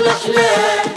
الأحلام